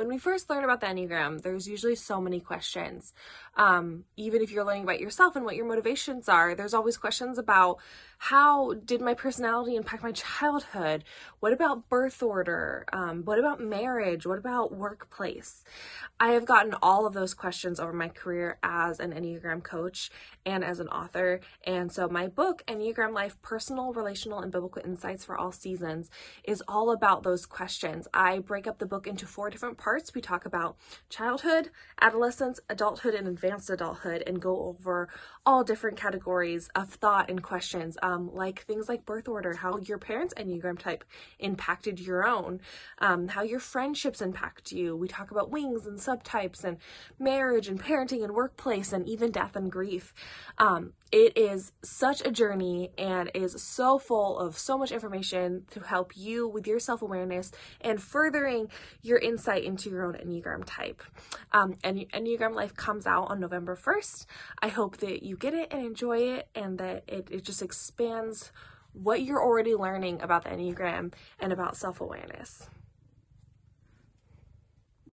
when we first learn about the Enneagram, there's usually so many questions. Um, even if you're learning about yourself and what your motivations are, there's always questions about how did my personality impact my childhood? What about birth order? Um, what about marriage? What about workplace? I have gotten all of those questions over my career as an Enneagram coach and as an author. And so my book, Enneagram Life Personal, Relational, and Biblical Insights for All Seasons, is all about those questions. I break up the book into four different parts. We talk about childhood, adolescence, adulthood, and advanced adulthood, and go over all different categories of thought and questions, um, like things like birth order, how your parents' Enneagram type impacted your own, um, how your friendships impact you. We talk about wings and subtypes, and marriage and parenting and workplace, and even death and grief. Um, it is such a journey and is so full of so much information to help you with your self awareness and furthering your insight into your own Enneagram type. Um, and Enneagram Life comes out on November 1st. I hope that you get it and enjoy it and that it, it just expands what you're already learning about the Enneagram and about self awareness.